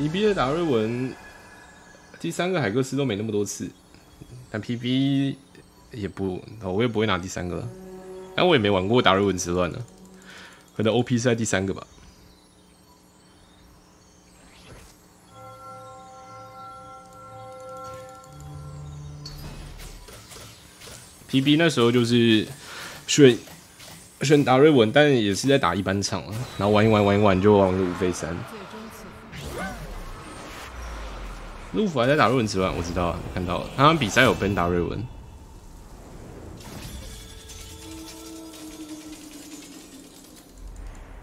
E B 的达瑞文，第三个海克斯都没那么多次，但 P B 也不，我也不会拿第三个，但我也没玩过达瑞文之乱呢，可能 O P 是在第三个吧。P B 那时候就是选选达瑞文，但也是在打一般场，然后玩一玩玩一玩就玩个五费三。陆府还在打瑞文之外，我知道，看到了，他们比赛有奔打瑞文。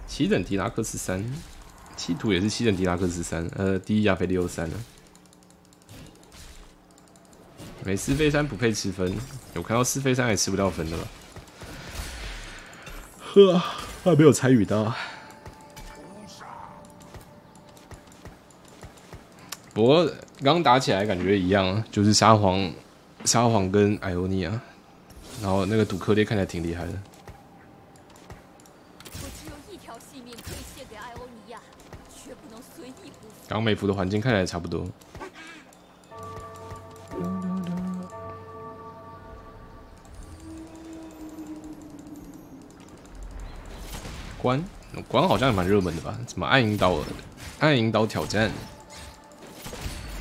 七等迪拉克斯三，七图也是七等迪拉克斯三，呃，第一亚菲利欧三呢。没四飞三不配吃分，有看到四飞三也吃不到分的了。呵，还没有参与到。不过刚打起来感觉一样，就是沙皇、沙皇跟艾欧尼亚，然后那个赌克烈看起来挺厉害的。港美服的环境看起来差不多。关关好像也蛮热门的吧？怎么暗影岛？暗影岛挑战？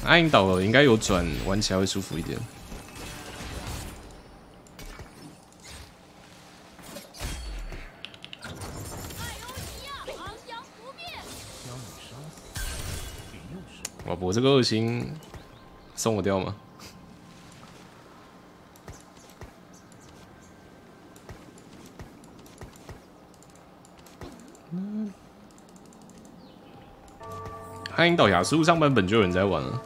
暗影岛应该有转，玩起来会舒服一点。哇，我这个二星送我掉吗？暗影岛雅思路上版本就有人在玩了。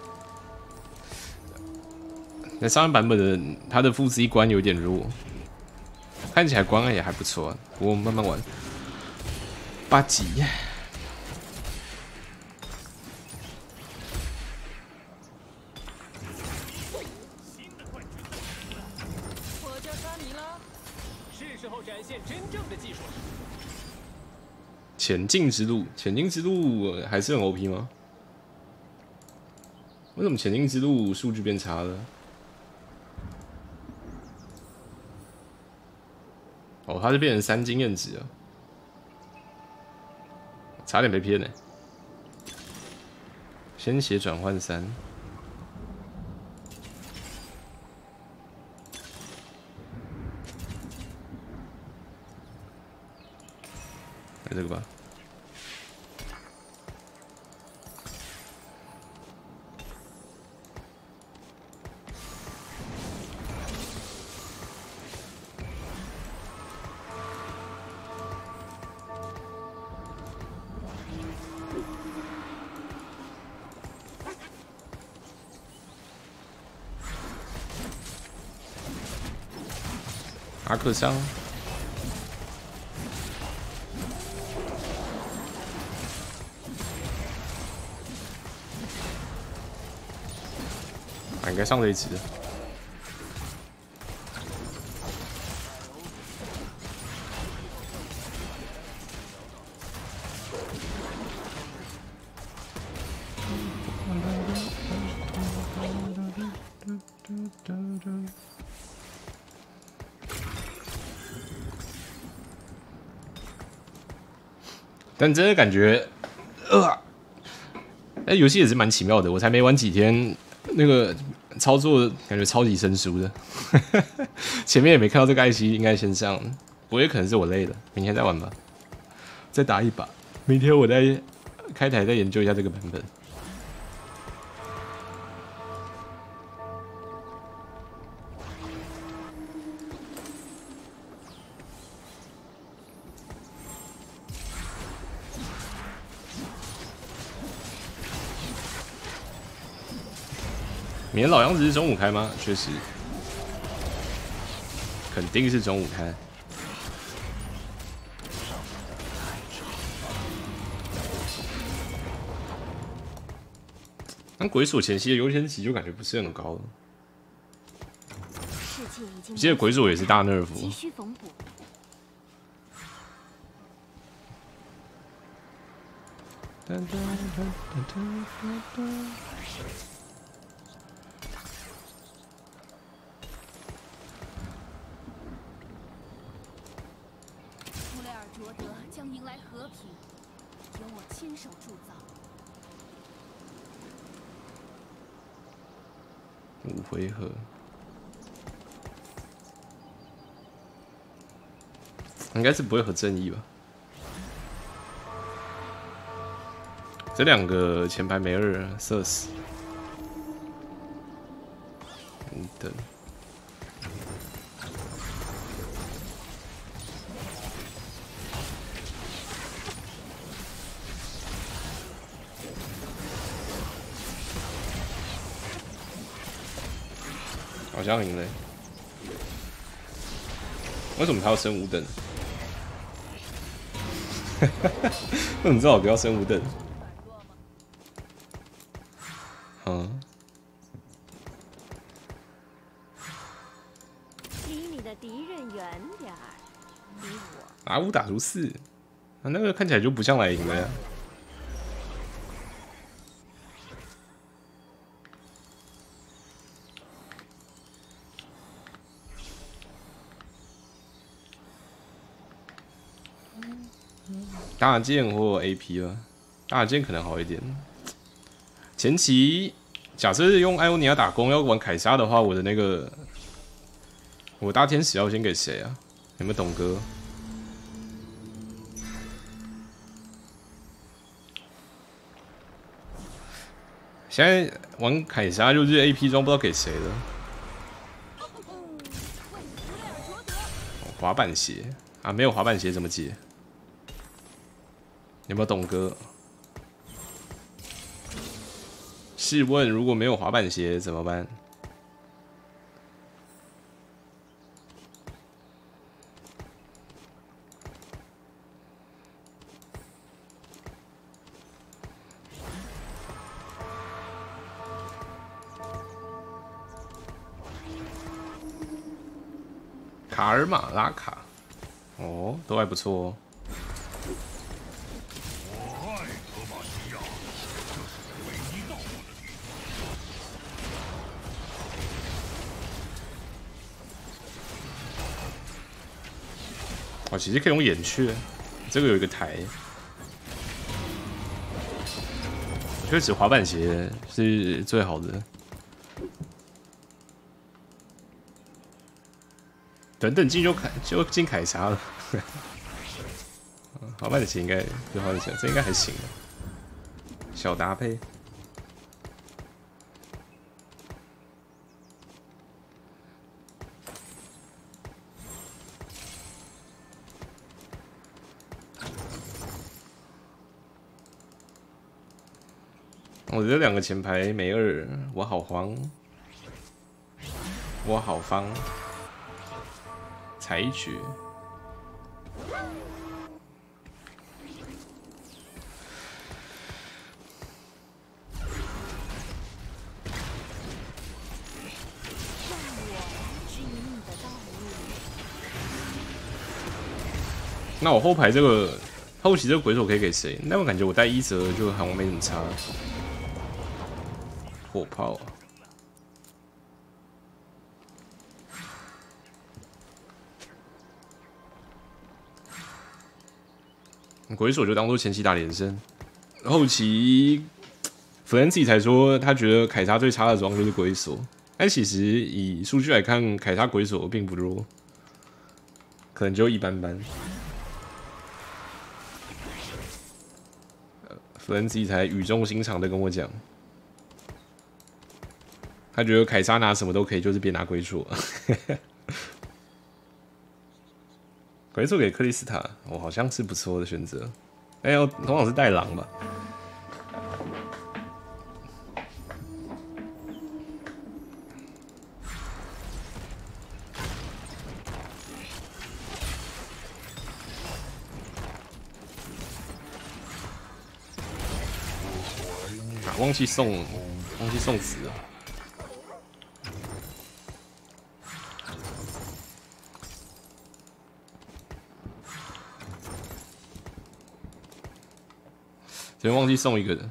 那上一版本的他的副 C 关有点弱，看起来关也还不错，我慢慢玩。八级。前进之路，前进之路还是很 OP 吗？为什么前进之路数据变差了？它是变成三经验值了，差点被骗呢。先写转换三，来这个吧。克香，应该上这一只。但真的感觉，呃，那游戏也是蛮奇妙的。我才没玩几天，那个操作感觉超级生疏的。前面也没看到这个艾希应该先上，不过也可能是我累了，明天再玩吧，再打一把。明天我再开台再研究一下这个版本。明天老样子是中午开吗？确实，肯定是中午开。但鬼锁前期的优先级就感觉不是很高了。我记得鬼锁也是大 nerf。图亲手铸造。五回合，应该是不会和正义吧？这两个前排没二射死，好像赢了欸。为什么他要升五等？为什么最好不要升五等？嗯，离你的敌人远点儿，离我打五打如四，啊，那个看起来就不像来赢的呀。大剑或 AP 了，大剑可能好一点。前期假设是用艾欧尼亚打工要玩凯撒的话，我的那个我大天使要先给谁啊？有没有懂哥？现在玩凯撒就是 AP 装，不知道给谁了。滑板鞋啊，没有滑板鞋怎么解？有没有懂哥？试问如果没有滑板鞋怎么办？卡尔马拉卡，哦，都还不错哦。其实可以用眼去，这个有一个台。我确实滑板鞋是最好的。等等进就凯就进凯撒了。滑板鞋应该就滑板鞋，这应该还行。小搭配。我这两个前排没二，我好慌，我好慌，裁决。那我后排这个后期这个鬼手可以给谁？那我感觉我带一折就好像没什么差。火炮啊！鬼手就当做前期打连胜，后期弗兰奇才说他觉得凯撒最差的装就是鬼手，但其实以数据来看，凯撒鬼手并不弱，可能就一般般。弗兰奇才语重心长的跟我讲，他觉得凯撒拿什么都可以，就是别拿鬼手。鬼手给克里斯塔，我、好像是不错的选择。哎呦，通常是带狼吧？啊，忘记送，忘记送词了。昨天忘记送一个人，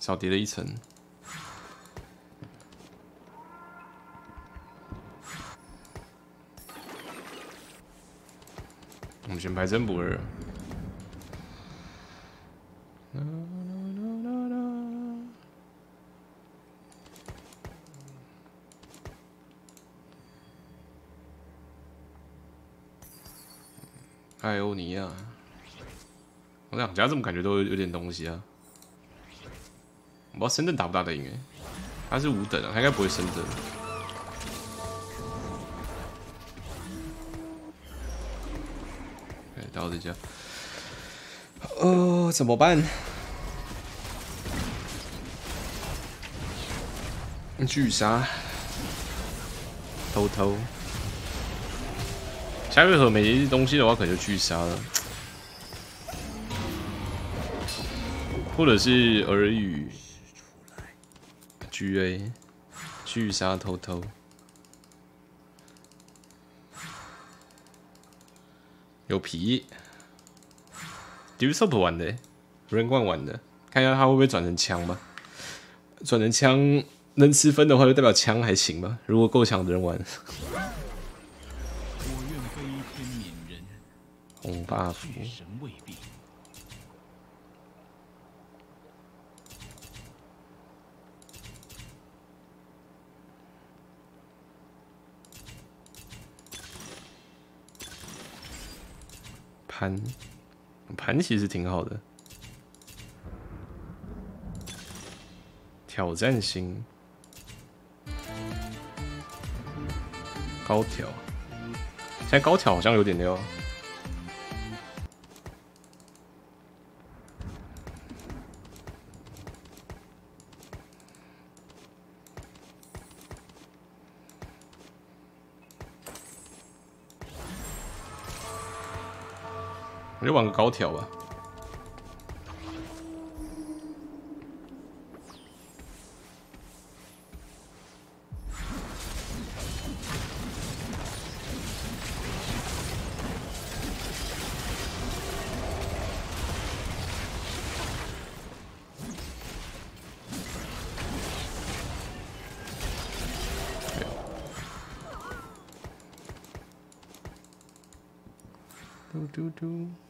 少叠了一层。我们先排真不二。艾欧尼亚，我两家怎么感觉都有点东西啊？我不知道深圳打不打得赢诶，他是五等啊，他应该不会深圳。哎，到这家，呃，怎么办？巨杀，偷偷。下回合没东西的话，可能就巨杀了，或者是耳语，GA 巨杀偷偷，有皮 d u s o p 玩的人冠玩的，看一下他会不会转成枪吧。转成枪能吃分的话，就代表枪还行吧。如果够强的人玩。红 buff，盘盘其实挺好的，挑战性高挑，现在高挑好像有点溜。就玩个高挑吧。嘟嘟嘟。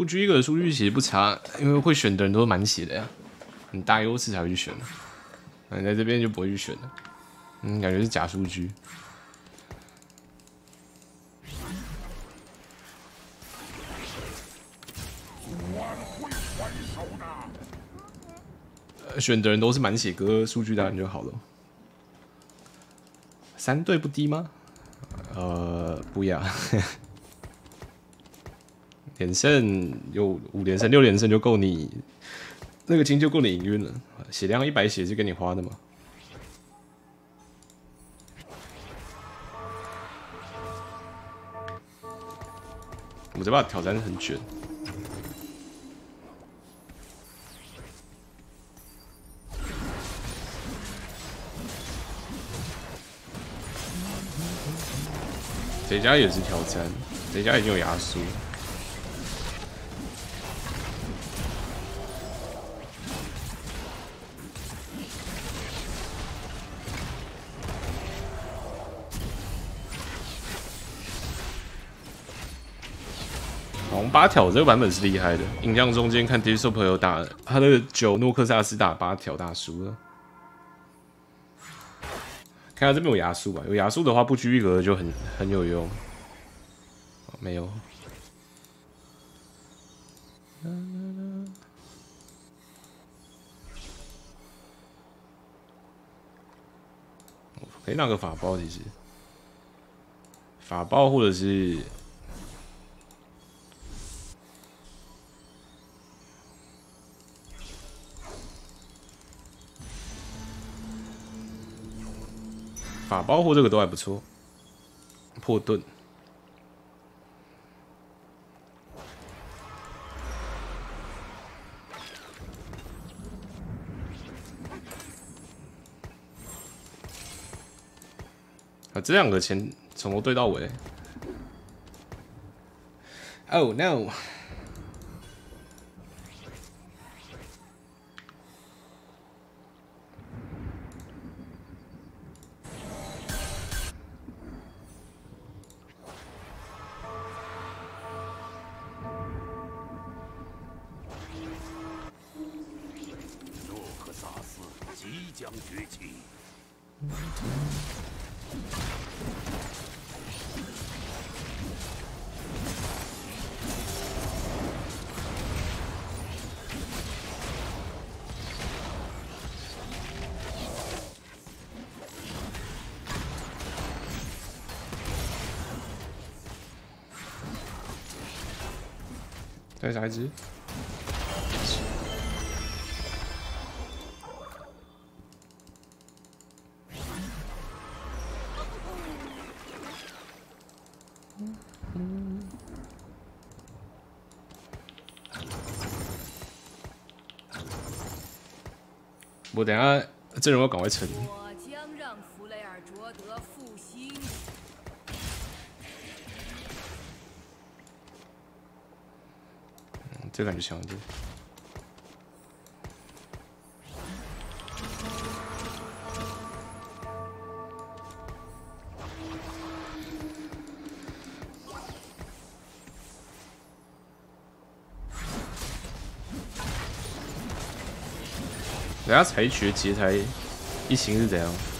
不拘一个数据其实不差，因为会选的人都是满血的呀，很大优势才会去选的。嗯，在这边就不会去选的。嗯，感觉是假数据。选的人都是满血哥，数据当然就好了。三队不低吗？呃，不呀。连胜有五连胜、六连胜就够你那个金就够你赢晕了，血量一百血是给你花的嘛？我这把挑战很卷，这家也是挑战，这家已经有压缩。八条这个版本是厉害的，影像中间看 DISO 朋友打他的九诺克萨斯打八条大输了。看到这边有牙术吧？有牙术的话，不拘一格就很很有用。没有。可以拿个法包，其实法包或者是。法包货这个都还不错，破盾啊，这两个钱从头对到尾。Oh no！再杀一只。我等下阵容要赶快成。这感觉强一点。人家才学劫才一行是怎样？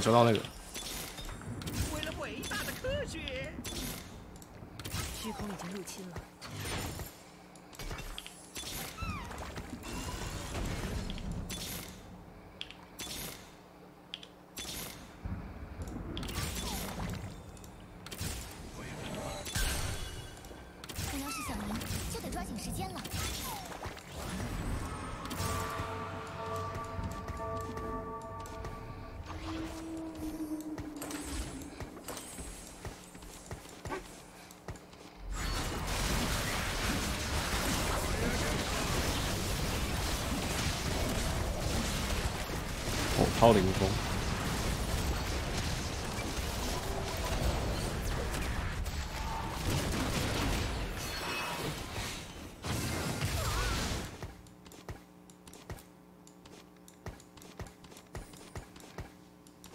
笔，哎呀，没抓到那个。超灵风。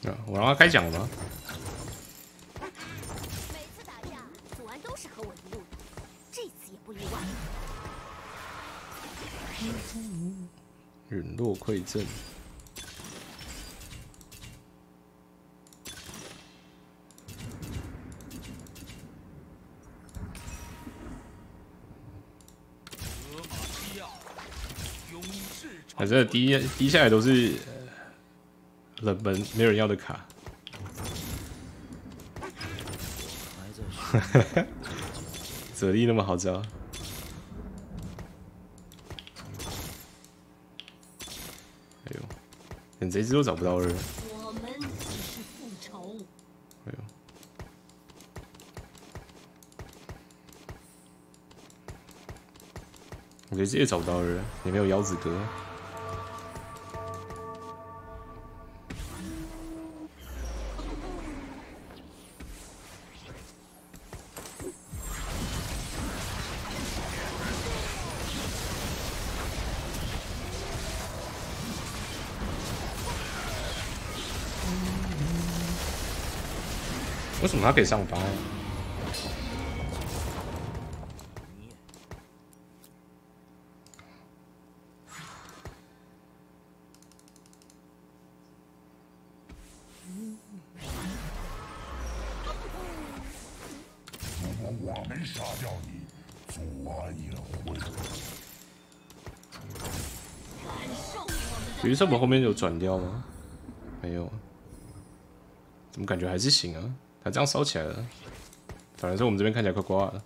啊，我让他开奖了吗？每次打架，祖安都是和我一路的，这次也不例外。陨落馈赠。反正滴滴下来都是冷门没人要的卡。泽利那么好招，哎呦，连这只都找不到了。我们只是复仇。哎呦，我觉得这也找不到人，也没有腰子哥。为什么他可以上八？如果我没杀掉你，祖安也会。感受我后面有转掉吗？没有，怎么感觉还是行啊？他这样烧起来了，反正是我们这边看起来快挂了。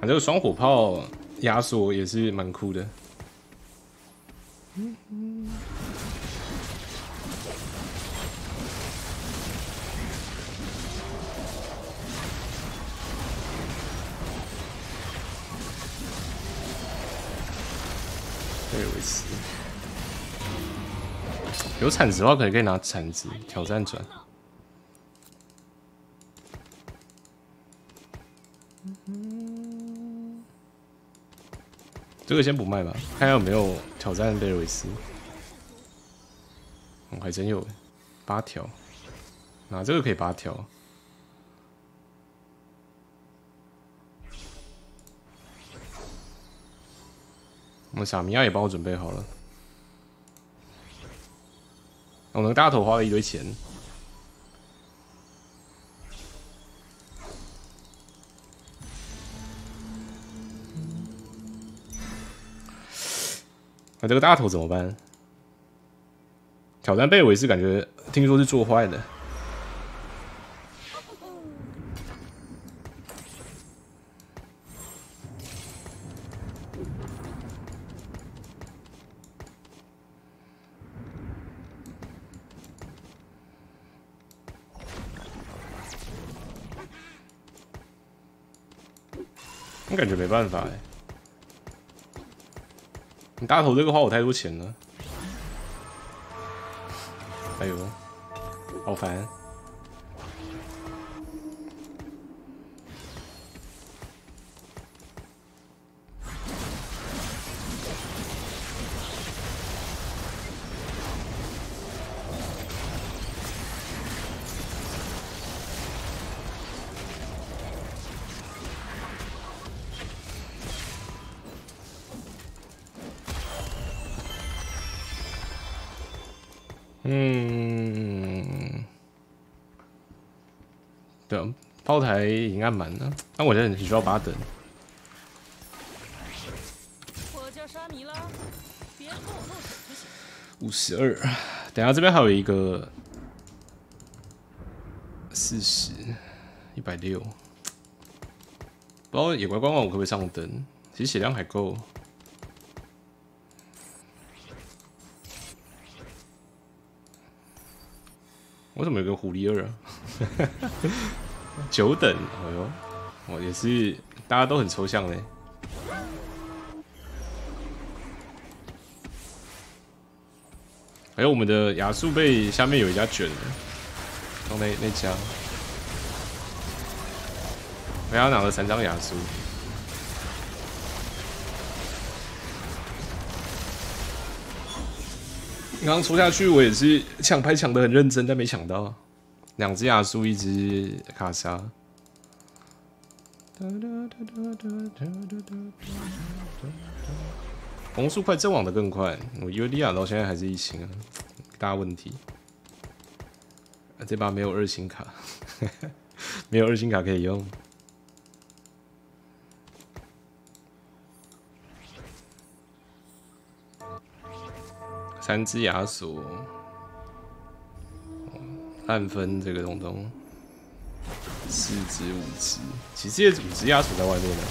啊，这个双火炮压缩也是蛮酷的。贝尔维斯有铲子的话，可能可以拿铲子挑战转。这个先不卖吧，看有没有挑战贝瑞斯。哦，还真有，八条。拿这个可以八条。我傻米亚也帮我准备好了。我们大头花了一堆钱。那这个大头怎么办？挑战贝维斯，感觉听说是做坏的。我感觉没办法哎。你大头这个花我太多钱了，哎呦，好烦。台已经按满了，但我觉得你需要把它等。我叫沙弥拉。五十二，等下这边还有一个四十，一百六，不知道野怪官网我可不可以上灯？其实血量还够。为什么有个狐狸二啊？久等，哎呦，我也是，大家都很抽象嘞。还有我们的亚速被下面有一家卷了，刚那那家，我要拿了三张亚速。刚刚出下去，我也是抢牌抢的很认真，但没抢到两只亚苏，一只卡莎。红速快，阵亡的更快。我尤利亚到现在还是一星啊，大问题。这把没有二星卡，没有二星卡可以用。三只亚索，按分这个东东，四只五只，其实也五只鸭子在外面呢。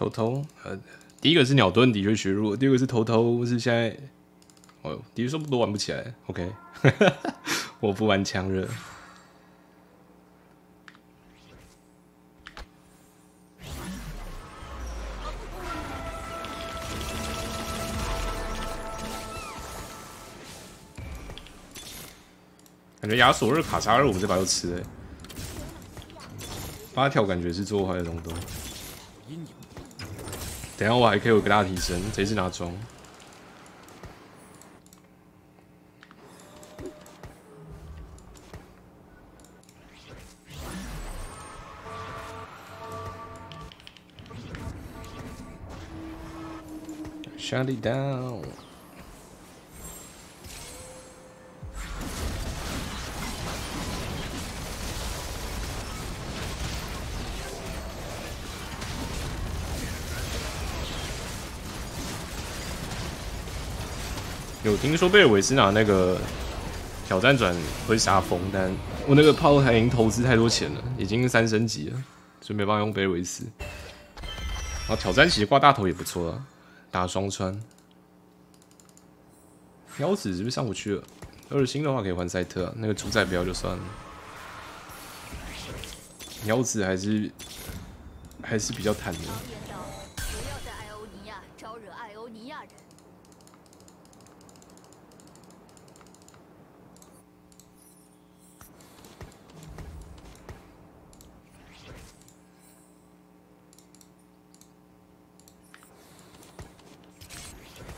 头头，呃，第一个是鸟盾的确削弱，第二个是头头是现在，哦，的确说不多玩不起来。OK，我不玩强热。感觉亚索二卡莎二，我们这把又吃了。八条感觉是做坏的东东。等下我还可以有个大提升，这次拿装。Shut it down。有听说贝尔维斯拿那个挑战转会杀疯，但我那个炮台已经投资太多钱了，已经三升级了，所以没办法用贝尔维斯。然后挑战其实挂大头也不错啊，打双穿。腰子是不是上不去了？二星的话可以换赛特，那个主宰标就算了。腰子还是还是比较坦的。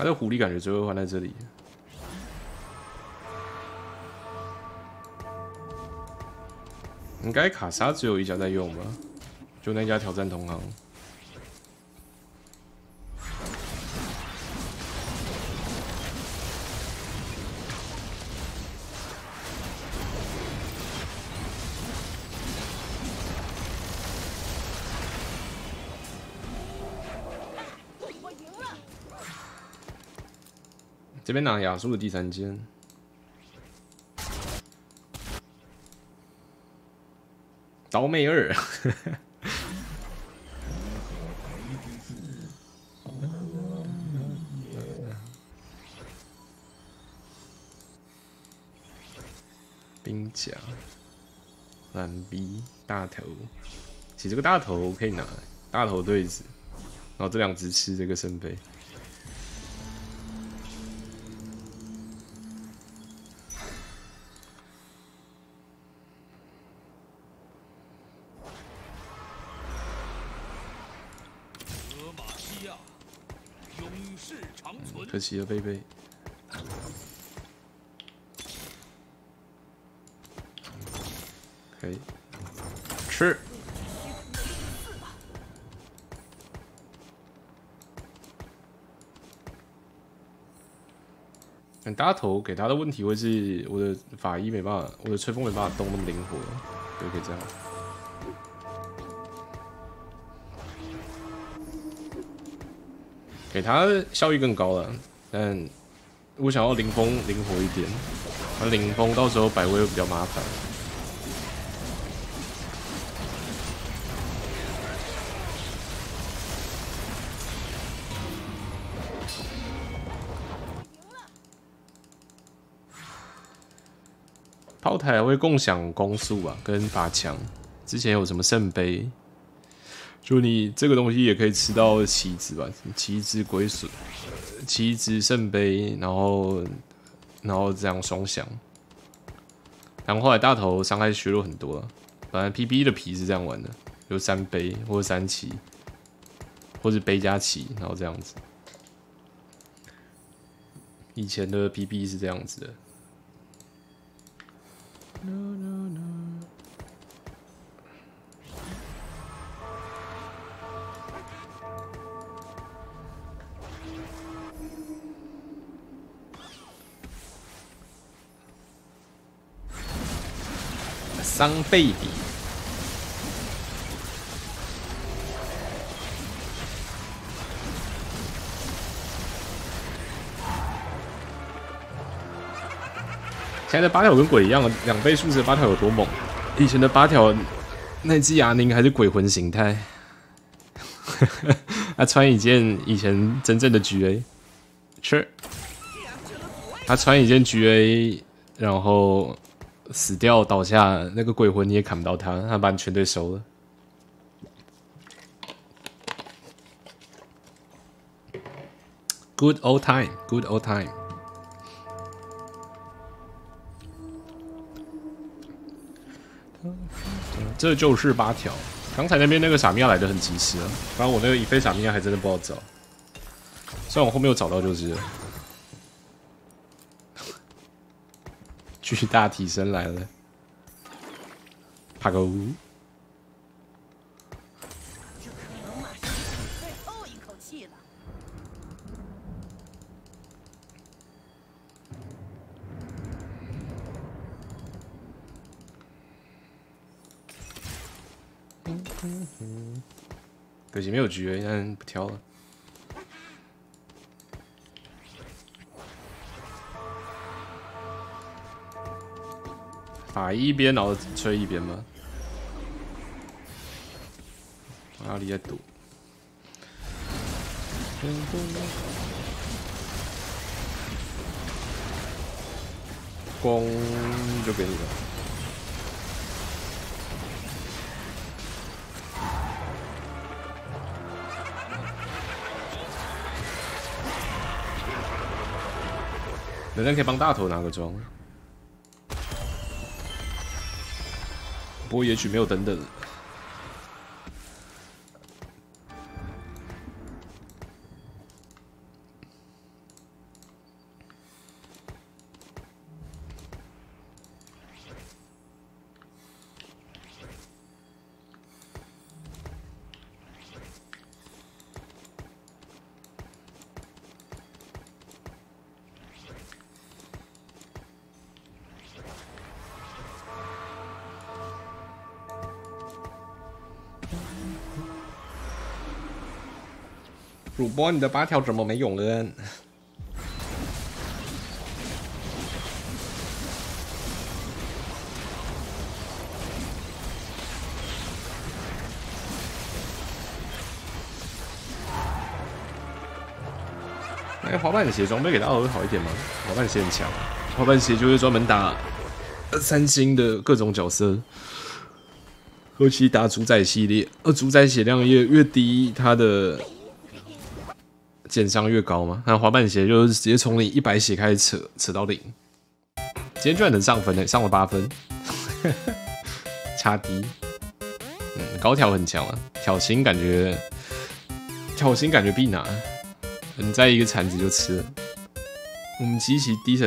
他的狐狸感觉最后换在这里。应该卡莎只有一家在用吧？就那家挑战同行。这边拿亚述的第三件，刀妹二，兵甲，蓝 B 大头，其实这个大头可以拿，大头对子，然后这两只吃这个圣杯。可惜了，贝贝。可以吃。但大头给他的问题会是我的法医没办法，我的吹风没办法动那么灵活，对，可以这样。给他效益更高了，但我想要灵风灵活一点，那灵风到时候摆位会比较麻烦。炮台会共享攻速啊，跟法强。之前有什么圣杯？就你这个东西也可以吃到棋子吧，棋子归属，棋子圣杯，然后然后这样双响。然后后来大头伤害削弱很多了，反正 P P 的皮是这样玩的，有三杯或者三棋，或者杯加棋，然后这样子。以前的 P P 是这样子的。桑贝比，现在的八条跟鬼一样，两倍数值的八条有多猛？以前的八条那只哑铃还是鬼魂形态，他穿一件以前真正的 GA，是，他穿一件 GA，然后死掉倒下，那个鬼魂你也砍不到他，他把你全队收了。Good old time, good old time。这就是八条。刚才那边那个傻咪亚来的很及时啊，不然我那个一飞傻咪亚还真的不好找。虽然我后面有找到就是。巨大提升来了，帕个乌。最后一口气了。可惜没有局，但不挑了。打一边，然后吹一边吗？哪里在赌？光就给你了。人家可以帮大头拿个装，不过也许没有等等。主播，你的八条怎么没永恩？那个滑板鞋装备给大家会好一点吗？滑板鞋很强，滑板鞋就是专门打三星的各种角色，尤其打主宰系列，而，主宰血量越越低，它的。减伤越高嘛，那滑板鞋就是直接从你一百血开始扯扯到零。今天居然能上分呢，上了八分，差低。嗯，高挑很强啊，挑衅感觉，挑衅感觉必拿。你再一个铲子就吃了。我们极其低层。